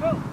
Go.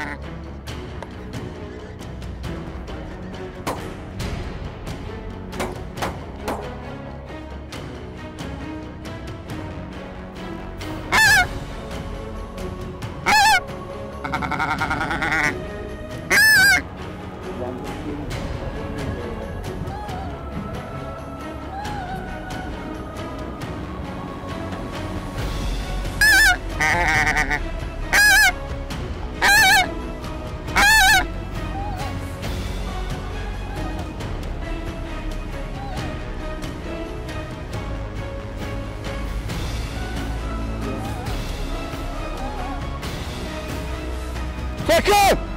Check Take Quicker!